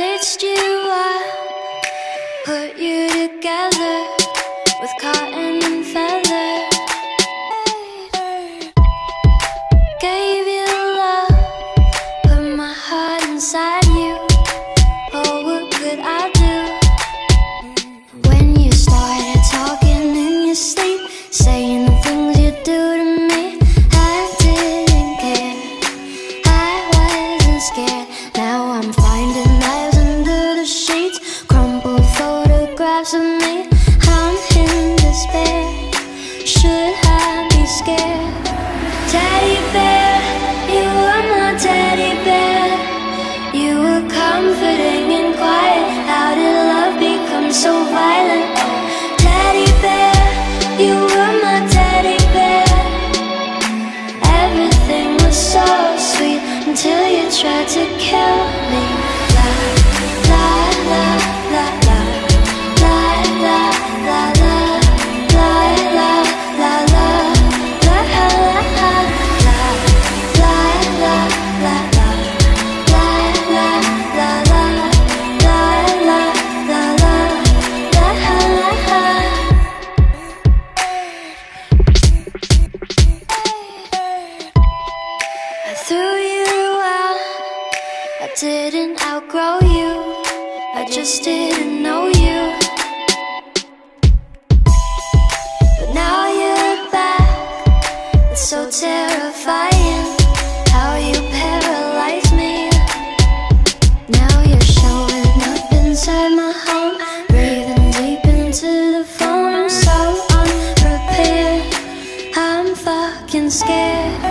It's you of me. I'm in despair. Should I be scared? Teddy bear, you were my teddy bear. You were comforting and quiet. How did love become so violent? Teddy bear, you were my teddy bear. Everything was so sweet until you tried to kill me. Threw you out. I didn't outgrow you. I just didn't know you. But now you're back. It's so terrifying how you paralyze me. Now you're showing up inside my home, breathing deep into the phone. I'm so unprepared. I'm fucking scared.